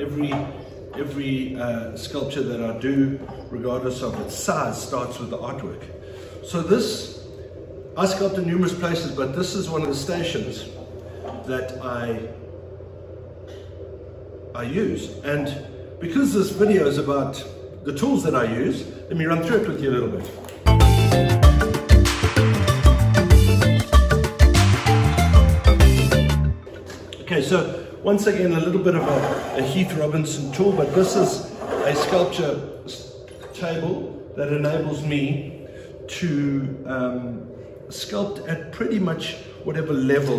Every, every uh, sculpture that I do, regardless of its size, starts with the artwork. So this, I sculpt in numerous places, but this is one of the stations that I, I use. And because this video is about the tools that I use, let me run through it with you a little bit. Okay, so once again, a little bit of a, a Heath Robinson tool, but this is a sculpture table that enables me to um, sculpt at pretty much whatever level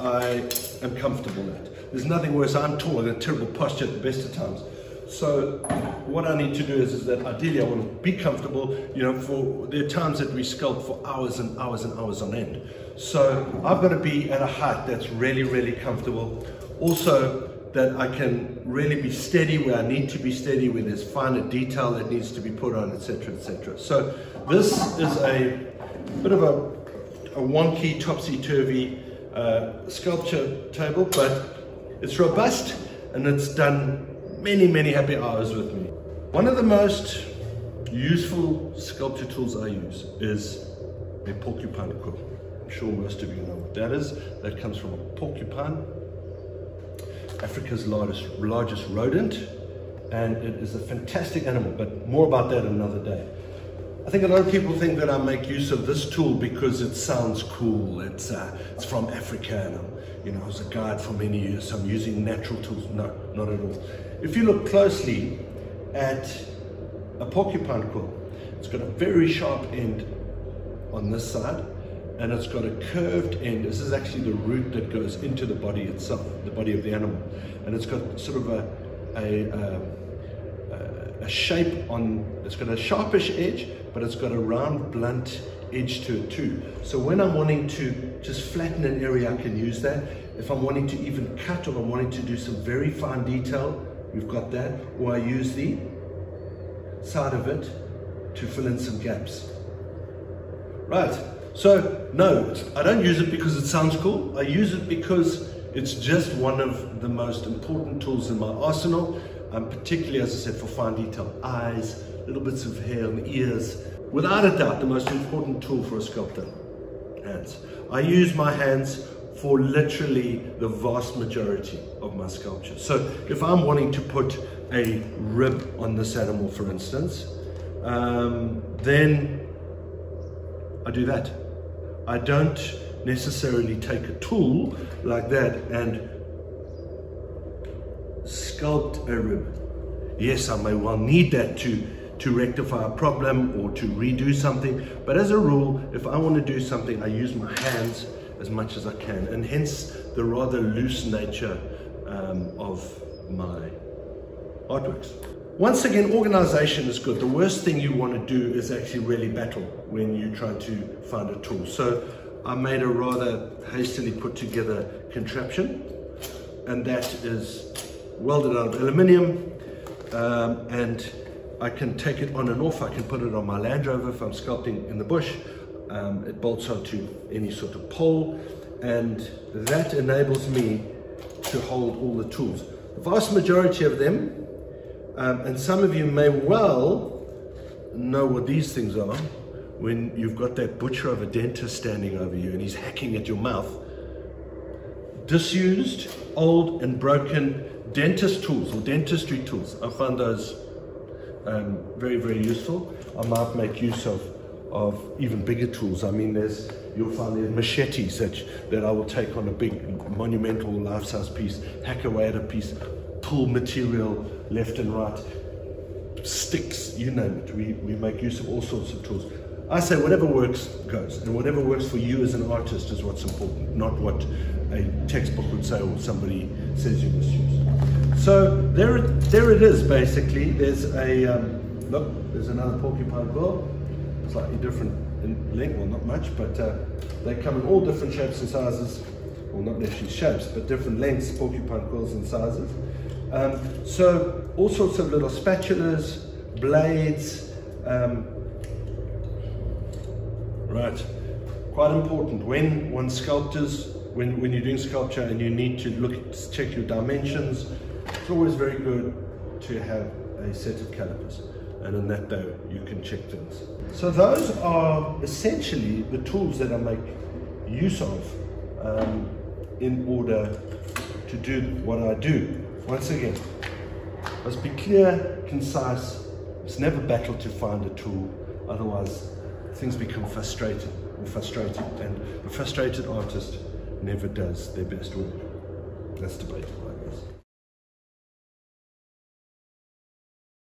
I am comfortable at. There's nothing worse, I'm tall and a terrible posture at the best of times. So what I need to do is, is that ideally I want to be comfortable, you know, for there are times that we sculpt for hours and hours and hours on end. So I've got to be at a height that's really, really comfortable. Also that I can really be steady where I need to be steady, where there's finer detail that needs to be put on, etc., etc. So this is a bit of a, a wonky, topsy-turvy uh, sculpture table, but it's robust and it's done many, many happy hours with me. One of the most useful sculpture tools I use is a porcupine quill. I'm sure most of you know what that is. That comes from a porcupine, Africa's largest, largest rodent, and it is a fantastic animal, but more about that another day. I think a lot of people think that I make use of this tool because it sounds cool. It's, uh, it's from Africa you know, I was a guide for many years, so I'm using natural tools. No, not at all. If you look closely at a porcupine quill, it's got a very sharp end on this side and it's got a curved end. This is actually the root that goes into the body itself, the body of the animal. And it's got sort of a, a, a a shape on, it's got a sharpish edge, but it's got a round, blunt edge to it too. So when I'm wanting to just flatten an area, I can use that. If I'm wanting to even cut or I'm wanting to do some very fine detail, we've got that. Or I use the side of it to fill in some gaps. Right, so no, I don't use it because it sounds cool. I use it because it's just one of the most important tools in my arsenal um, particularly as I said for fine detail, eyes, little bits of hair and ears. Without a doubt, the most important tool for a sculptor, hands. I use my hands for literally the vast majority of my sculpture. So if I'm wanting to put a rib on this animal, for instance, um, then I do that. I don't necessarily take a tool like that and sculpt a rib. Yes, I may well need that to, to rectify a problem or to redo something, but as a rule, if I want to do something, I use my hands as much as I can, and hence the rather loose nature um, of my artworks. Once again, organization is good. The worst thing you want to do is actually really battle when you try to find a tool. So I made a rather hastily put together contraption, and that is welded out of aluminium um, and I can take it on and off. I can put it on my Land Rover if I'm sculpting in the bush. Um, it bolts onto any sort of pole and that enables me to hold all the tools. The vast majority of them, um, and some of you may well know what these things are when you've got that butcher of a dentist standing over you and he's hacking at your mouth. Disused, old and broken dentist tools or dentistry tools. I find those um, very, very useful. I might make use of, of even bigger tools. I mean, there's, you'll find there's machetes that, that I will take on a big monumental life-size piece, hack away at a piece, pull material left and right, sticks, you name it. We, we make use of all sorts of tools. I say whatever works goes, and whatever works for you as an artist is what's important, not what a textbook would say or somebody says you must use. So there, there it is basically. There's a, um, look, there's another porcupine quill, slightly different in length, well not much, but uh, they come in all different shapes and sizes, well not necessarily shapes, but different lengths, porcupine quills and sizes. Um, so all sorts of little spatulas, blades, um, right, quite important when one sculptors when, when you're doing sculpture and you need to look check your dimensions, it's always very good to have a set of calipers. And in that though, you can check things. So those are essentially the tools that I make use of um, in order to do what I do. Once again, let's be clear, concise. It's never battle to find a tool. Otherwise, things become frustrated or frustrating. And a frustrated artist never does their best work. That's debatable, I guess.